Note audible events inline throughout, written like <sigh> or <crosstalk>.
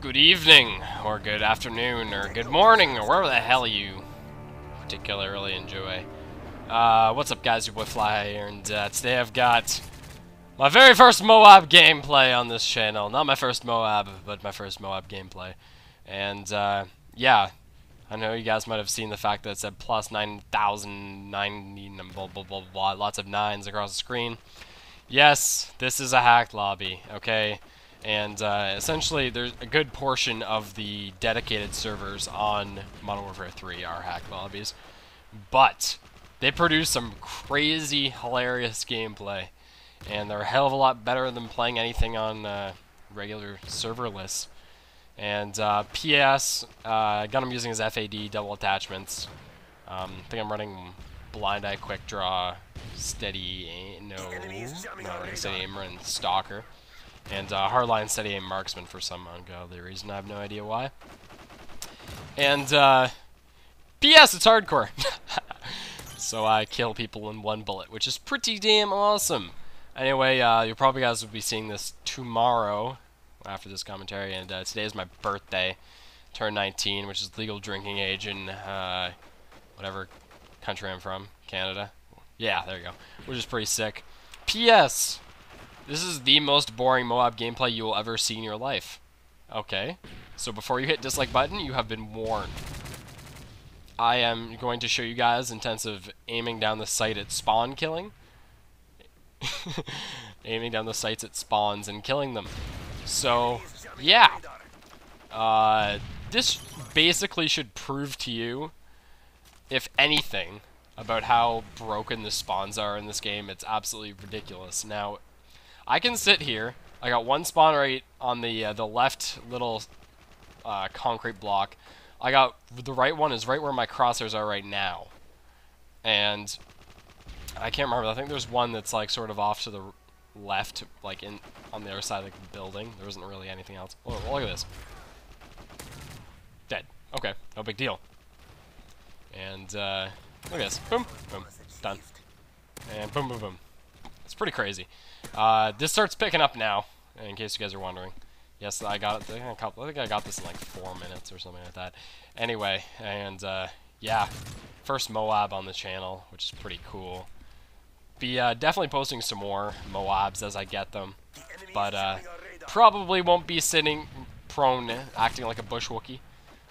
good evening, or good afternoon, or good morning, or wherever the hell you particularly enjoy. Uh, what's up guys, your boy Fly here, and uh, today I've got my very first Moab gameplay on this channel. Not my first Moab, but my first Moab gameplay. And, uh, yeah, I know you guys might have seen the fact that it said plus 9,090, blah, blah, blah, blah, lots of nines across the screen. Yes, this is a hacked lobby, okay? And uh, essentially, there's a good portion of the dedicated servers on Modern Warfare 3 are hacked lobbies. But they produce some crazy, hilarious gameplay. And they're a hell of a lot better than playing anything on uh, regular serverless. And uh, PS, uh, gun I'm using is FAD, double attachments. Um, I think I'm running Blind Eye Quick Draw, Steady, no, no, Steady Aimer and Stalker. And uh, Hardline Steady Aim Marksman for some ungodly reason. I have no idea why. And, uh, P.S. It's hardcore. <laughs> so I kill people in one bullet, which is pretty damn awesome. Anyway, uh, you probably guys will be seeing this tomorrow after this commentary, and uh, today is my birthday. Turn 19, which is legal drinking age in uh, whatever country I'm from, Canada. Yeah, there you go. Which is pretty sick. P.S. This is the most boring Moab gameplay you will ever see in your life. Okay. So before you hit dislike button, you have been warned. I am going to show you guys intensive aiming down the sight at spawn killing. <laughs> aiming down the sights at spawns and killing them. So, yeah. Uh, this basically should prove to you, if anything, about how broken the spawns are in this game. It's absolutely ridiculous. Now, I can sit here. I got one spawn right on the uh, the left little uh, concrete block. I got the right one is right where my crosshairs are right now. And I can't remember. I think there's one that's like sort of off to the left, like in on the other side of the building. There isn't really anything else. Oh, look at this. Dead. Okay, no big deal. And uh, look at this. Boom, boom, done. And boom, boom, boom. It's pretty crazy. Uh, this starts picking up now, in case you guys are wondering. Yes, I got it. I think I got this in like four minutes or something like that. Anyway, and uh, yeah, first Moab on the channel, which is pretty cool. Be uh, definitely posting some more Moabs as I get them, but uh, probably won't be sitting prone, acting like a bush Wookie.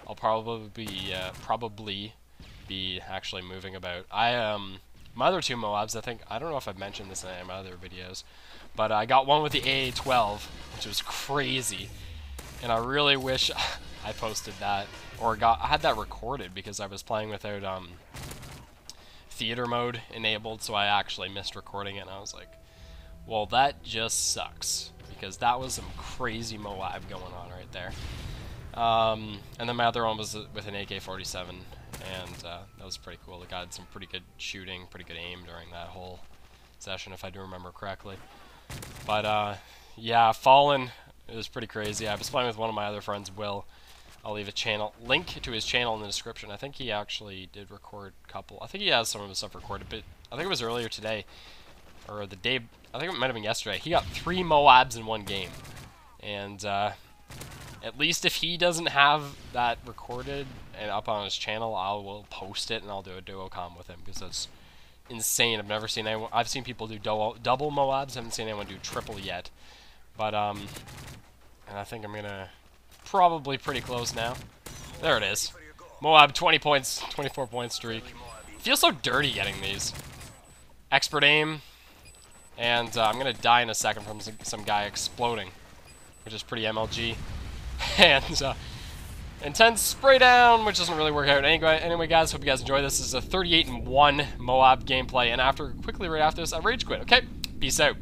I'll probably be uh, probably be actually moving about. I um my other two Moabs, I think, I don't know if I've mentioned this in any of my other videos, but I got one with the AA-12, which was crazy, and I really wish <laughs> I posted that, or got, I had that recorded because I was playing without, um, theater mode enabled, so I actually missed recording it, and I was like, well, that just sucks, because that was some crazy Moab going on right there. Um, and then my other one was with an AK-47, and uh, that was pretty cool. The guy had some pretty good shooting, pretty good aim during that whole session, if I do remember correctly. But, uh, yeah, Fallen it was pretty crazy. I was playing with one of my other friends, Will. I'll leave a channel link to his channel in the description. I think he actually did record a couple. I think he has some of his stuff recorded, but I think it was earlier today, or the day. I think it might have been yesterday. He got three Moabs in one game, and uh, at least if he doesn't have that recorded and up on his channel, I will post it and I'll do a duo com with him because that's insane. I've never seen anyone. I've seen people do double double Moabs. I haven't seen anyone do triple yet. But um, and I think I'm gonna probably pretty close now. There it is. Moab 20 points, 24 point streak. Feels so dirty getting these. Expert aim, and uh, I'm gonna die in a second from some guy exploding, which is pretty MLG. And uh, intense spray down, which doesn't really work out. Anyway, anyway, guys, hope you guys enjoy this. This is a 38 and 1 Moab gameplay, and after quickly right after this, I rage quit. Okay, peace out.